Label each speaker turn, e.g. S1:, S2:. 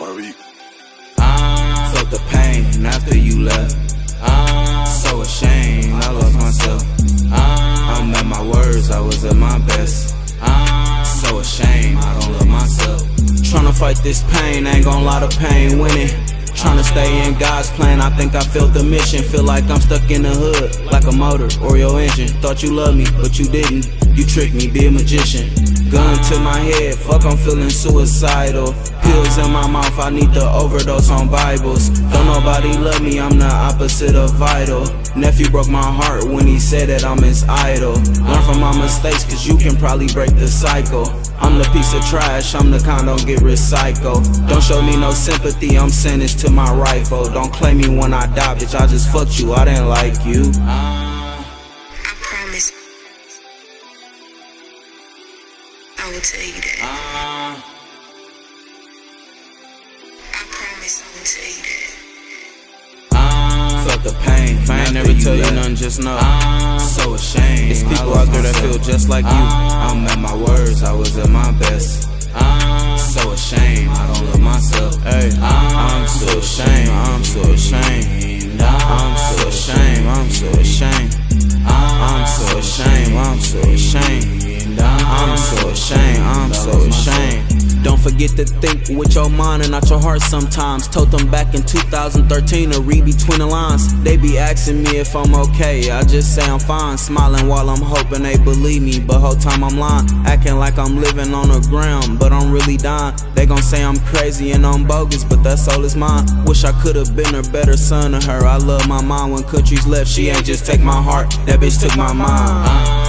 S1: Murray. Ah.
S2: I felt the pain after you left. I'm so ashamed, I lost myself. Ah. I'm at my words. I was at my best. I'm so ashamed, I don't love myself. Tryna fight this pain, ain't gon' lie, the pain winning. Tryna stay in God's plan, I think I failed the mission. Feel like I'm stuck in the hood, like a motor or your engine. Thought you loved me, but you didn't. You tricked me, be a magician. Gun to my head, fuck, I'm feeling suicidal. Pills in my mouth, I need to overdose on Bibles. Don't nobody love me, I'm the opposite of vital. Nephew broke my heart when he said that I'm his idol. Learn from my mistakes, cause you can probably break the cycle. I'm the piece of trash, I'm the kind don't get recycled. Don't show me no sympathy, I'm sentenced to my rifle. Don't claim me when I die, bitch, I just fucked you, I didn't like you. I
S3: promise. I will tell you that. Uh, Will
S2: tell the pain, if I ain't never tell you nothing, just know. So ashamed. It's people out there that feel just like you. I'm at my words, I was at my best. So ashamed, I don't love myself. Hey, I'm so ashamed, I'm so ashamed. I'm so ashamed, I'm so ashamed. I'm so ashamed, I'm so ashamed. I'm so ashamed, I'm so ashamed. Don't forget to think with your mind and not your heart sometimes. Told them back in 2013 to read between the lines. They be asking me if I'm okay. I just say I'm fine, smiling while I'm hoping they believe me. But whole time I'm lying, acting like I'm living on the ground, but I'm really dying. They gon' say I'm crazy and I'm bogus, but that soul is mine. Wish I could've been a better son to her. I love my mom when countries left. She ain't just take my heart, that bitch took my mind.